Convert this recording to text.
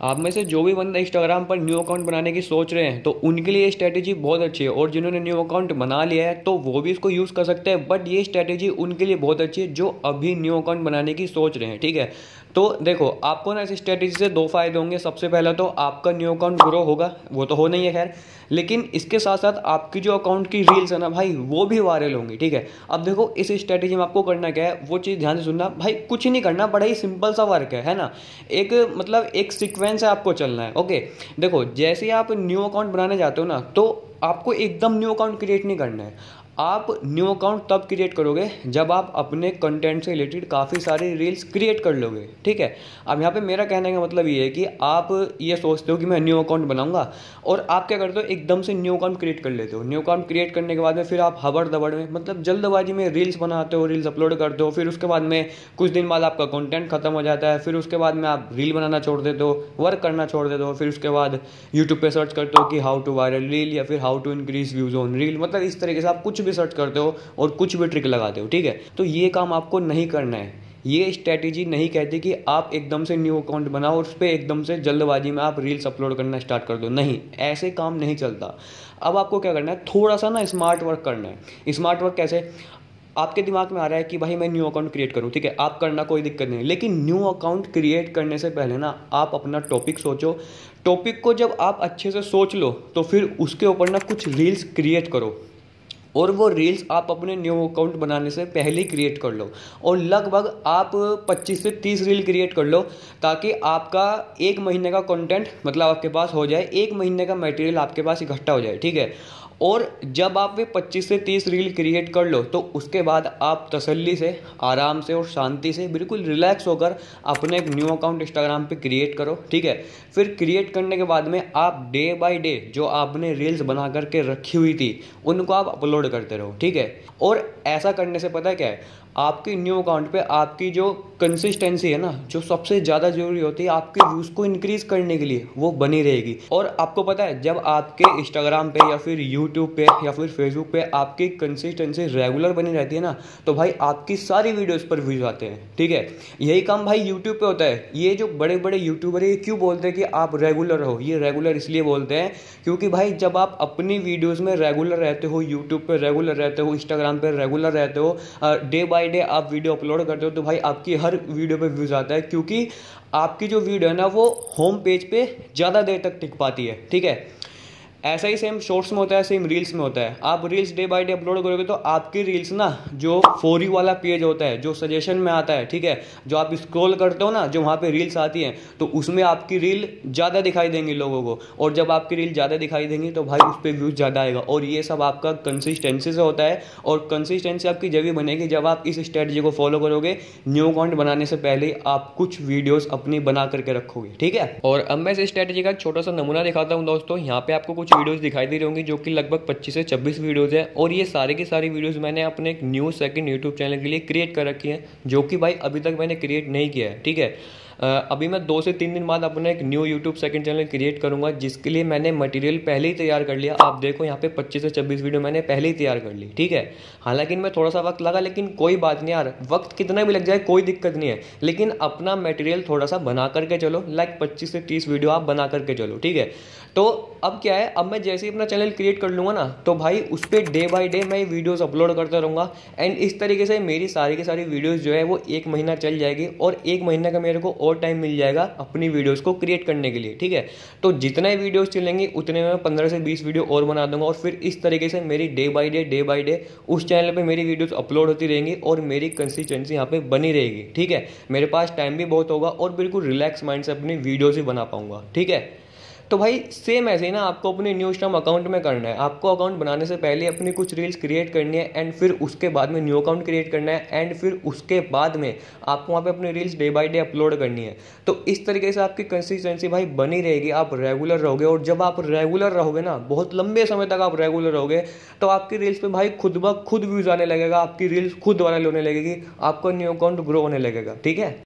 आप में से जो भी बंदा इंस्टाग्राम पर न्यू अकाउंट बनाने की सोच रहे हैं तो उनके लिए स्ट्रैटेजी बहुत अच्छी है। और जिन्होंने न्यू अकाउंट बना लिया है तो वो भी इसको यूज़ कर सकते हैं। बट ये स्ट्रैटेजी उनके लिए बहुत अच्छी है, जो अभी न्यू अकाउंट बनाने की सोच रहे हैं, ठीक है? तो देखो, आपको ना इस स्ट्रैटेजी से दो फ़ायदे होंगे। सबसे पहला तो आपका न्यू अकाउंट ग्रो होगा, वो तो हो नहीं है, खैर। लेकिन इसके साथ साथ आपकी जो अकाउंट की रील्स है ना भाई, वो भी वायरल होंगी, ठीक है? अब देखो, इस स्ट्रैटेजी में आपको करना क्या है, वो चीज़ ध्यान से सुनना। भाई, कुछ नहीं करना, बड़ा ही सिंपल सा वर्क है है ना? एक मतलब एक सिक्वेंस है आपको चलना है ओके देखो, जैसे ही आप न्यू अकाउंट बनाने जाते हो ना तो आपको एकदम न्यू अकाउंट क्रिएट नहीं करना है। आप न्यू अकाउंट तब क्रिएट करोगे जब आप अपने कंटेंट से रिलेटेड काफ़ी सारे रील्स क्रिएट कर लोगे, ठीक है? अब यहाँ पे मेरा कहने का मतलब ये है कि आप ये सोचते हो कि मैं न्यू अकाउंट बनाऊँगा और आप क्या करते हो, एकदम से न्यू अकाउंट क्रिएट कर लेते हो। न्यू अकाउंट क्रिएट करने के बाद में फिर आप हबड़ दबड़ में मतलब जल्दबाजी में रील्स बनाते हो रील्स अपलोड करते हो, फिर उसके बाद में कुछ दिन बाद आपका कॉन्टेंट खत्म हो जाता है, फिर उसके बाद में आप रील बनाना छोड़ देते हो वर्क करना छोड़ देते हो, फिर उसके बाद यूट्यूब पर सर्च करते हो कि हाउ टू वायरल रील या फिर how to increase views on reel मतलब इस तरीके से आप कुछ भी सर्च करते हो और कुछ भी ट्रिक लगाते हो, ठीक है? तो ये काम आपको नहीं करना है। ये स्ट्रैटेजी नहीं कहती कि आप एकदम से न्यू अकाउंट बनाओ और उस पर एकदम से जल्दबाजी में आप रील्स अपलोड करना स्टार्ट कर दो। नहीं, ऐसे काम नहीं चलता। अब आपको क्या करना है? थोड़ा सा ना स्मार्ट वर्क करना है। स्मार्ट वर्क कैसे? आपके दिमाग में आ रहा है कि भाई मैं न्यू अकाउंट क्रिएट करूँ, ठीक है? आप करना कोई दिक्कत नहीं लेकिन न्यू अकाउंट क्रिएट करने से पहले ना आप अपना टॉपिक सोचो। टॉपिक को जब आप अच्छे से सोच लो तो फिर उसके ऊपर ना कुछ रील्स क्रिएट करो। और वो रील्स आप अपने न्यू अकाउंट बनाने से पहले क्रिएट कर लो। और लगभग आप 25 से 30 रील क्रिएट कर लो ताकि आपका एक महीने का कंटेंट मतलब आपके पास हो जाए, एक महीने का मटेरियल आपके पास इकट्ठा हो जाए, ठीक है? और जब आप वे 25 से 30 रील क्रिएट कर लो तो उसके बाद आप तसल्ली से, आराम से और शांति से बिल्कुल रिलैक्स होकर अपने एक न्यू अकाउंट इंस्टाग्राम पे क्रिएट करो, ठीक है? फिर क्रिएट करने के बाद में आप डे बाय डे जो आपने रील्स बना करके रखी हुई थी, उनको आप अपलोड करते रहो, ठीक है? और ऐसा करने से पता है क्या है? आपके न्यू अकाउंट पे आपकी जो कंसिस्टेंसी है ना, जो सबसे ज़्यादा ज़रूरी होती है आपके व्यूज़ को इंक्रीज करने के लिए, वो बनी रहेगी। और आपको पता है, जब आपके इंस्टाग्राम पे या फिर यूट्यूब पे या फिर फेसबुक पे आपकी कंसिस्टेंसी रेगुलर बनी रहती है ना तो भाई आपकी सारी वीडियोज़ पर व्यूज़ आते हैं, ठीक है? यही काम भाई यूट्यूब पे होता है। ये जो बड़े बड़े यूट्यूबर है, ये क्यों बोलते हैं कि आप रेगुलर रहो? ये रेगुलर इसलिए बोलते हैं क्योंकि भाई जब आप अपनी वीडियोज़ में रेगुलर रहते हो यूट्यूब पर रेगुलर रहते हो इंस्टाग्राम पर रेगुलर रहते हो डे बाई डे आप वीडियो अपलोड करते हो तो भाई आपकी हर वीडियो पे व्यूज़ आता है, क्योंकि आपकी जो वीडियो है ना, वो होम पेज पे ज़्यादा देर तक टिक पाती है, ठीक है? ऐसा ही सेम शॉर्ट्स में होता है सेम रील्स में होता है। आप reels day by day upload करोगे तो आपकी रील्स ना, जो फोर वाला पेज होता है, जो सजेशन में आता है, ठीक है? जो आप स्क्रॉल करते हो ना, जो वहाँ पे रील्स आती हैं तो उसमें आपकी रील ज़्यादा दिखाई देंगी लोगों को। और जब आपकी रील ज़्यादा दिखाई देंगी तो भाई उस पर व्यूज़ ज़्यादा आएगा। और ये सब आपका कंसिस्टेंसी से होता है। और कंसिस्टेंसी आपकी जब बनेगी, जब आप इस स्ट्रेटजी को फॉलो करोगे न्यू अकाउंट बनाने से पहले आप कुछ वीडियोज़ अपनी बना करके रखोगे, ठीक है? और अब मैं इस स्ट्रेटजी का छोटा सा नमूना दिखाता हूँ दोस्तों। यहाँ पे आपको कुछ वीडियोज़ दिखाई दे रही होंगी जो कि लगभग 25 से 26 वीडियोज़ है। और ये सारे की सारी वीडियोज़ मैंने अपने एक न्यू सेकंड यूट्यूब चैनल के लिए क्रिएट कर रखी है, जो कि भाई अभी तक मैंने क्रिएट नहीं किया है, ठीक है? अभी मैं दो से तीन दिन बाद अपना एक new YouTube second channel create करूँगा, जिसके लिए मैंने मटेरियल पहले ही तैयार कर लिया। आप देखो यहाँ पे 25 से 26 वीडियो मैंने पहले ही तैयार कर ली, ठीक है? हालाँकि इनमें थोड़ा सा वक्त लगा, लेकिन कोई बात नहीं यार, वक्त कितना भी लग जाए, कोई दिक्कत नहीं है। लेकिन अपना मटेरियल थोड़ा सा बना करके चलो लाइक पच्चीस से तीस वीडियो आप बना करके चलो, ठीक है? तो अब क्या है, अब मैं जैसे ही अपना चैनल क्रिएट कर लूँगा ना तो भाई उस पर डे बाई डे मैं वीडियोज़ अपलोड करता रहूँगा। एंड इस तरीके से मेरी सारी की सारी वीडियोज़ जो है, वो एक महीना चल जाएगी और एक महीने का मेरे को और टाइम मिल जाएगा अपनी वीडियोज़ को क्रिएट करने के लिए, ठीक है? तो जितने वीडियोज़ चलेंगे, उतने में पंद्रह से बीस वीडियो और बना दूँगा और फिर इस तरीके से मेरी day by day day by day उस चैनल पर मेरी वीडियोज़ अपलोड होती रहेंगी और मेरी कंसिस्टेंसी यहाँ पर बनी रहेगी, ठीक है? मेरे पास टाइम भी बहुत होगा और बिल्कुल रिलैक्स माइंड से अपनी वीडियोज़ ही बना पाऊँगा, ठीक है? तो भाई सेम ऐसे ही ना, आपको अपने न्यू स्टॉम अकाउंट में करना है। आपको अकाउंट बनाने से पहले अपनी कुछ रील्स क्रिएट करनी है एंड फिर उसके बाद में न्यू अकाउंट क्रिएट करना है एंड फिर उसके बाद में आपको वहाँ पे अपनी reels day by day upload करनी है। तो इस तरीके से आपकी कंसिस्टेंसी भाई बनी रहेगी। आप रेगुलर रहोगे और जब आप रेगुलर रहोगे ना, बहुत लंबे समय तक आप रेगुलर रहोगे तो आपकी रील्स पर भाई खुद ब खुद व्यूज़ आने लगेगा, आपकी रील्स खुद वायरल होने लगेगी, आपका न्यू अकाउंट ग्रो होने लगेगा। ठीक है?